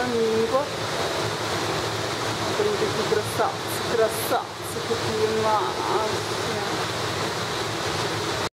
amigo. Vou prender aqui traçar, traçar, isso aqui mais.